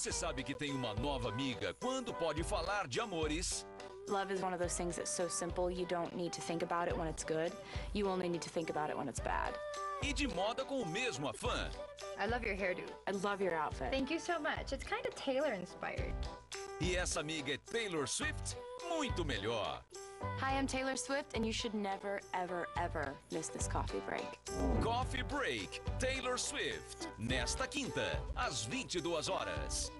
Você sabe que tem uma nova amiga quando pode falar de amores? Love is one of those things that's so simple you don't need to think about it when it's good. You only need to think about it when it's bad. E de moda com o mesmo afã. I love your hairdo. I love your outfit. Thank you so much. It's kind of Taylor inspired. E essa amiga é Taylor Swift? Muito melhor. Hi, I'm Taylor Swift, and you should never, ever, ever miss this coffee break. Coffee Break, Taylor Swift. Nesta quinta, às 22 horas.